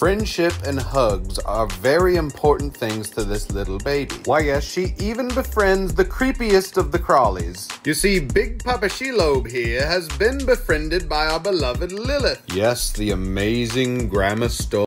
Friendship and hugs are very important things to this little baby. Why, yes, she even befriends the creepiest of the crawlies. You see, Big Papa Shelob here has been befriended by our beloved Lilith. Yes, the amazing Grammostola.